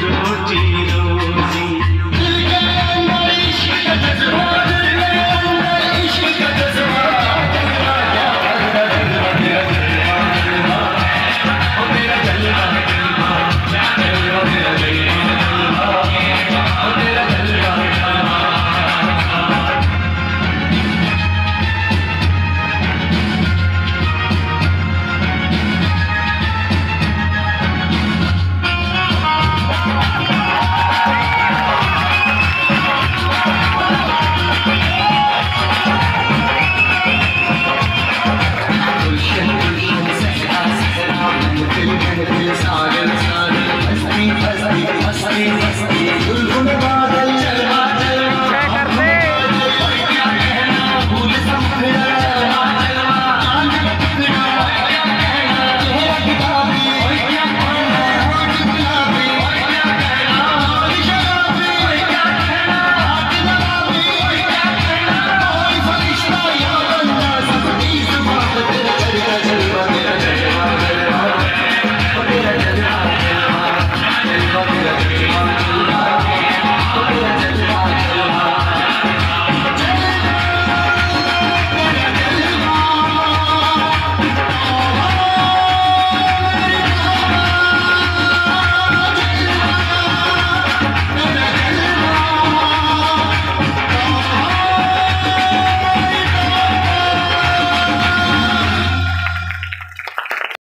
Je vous dis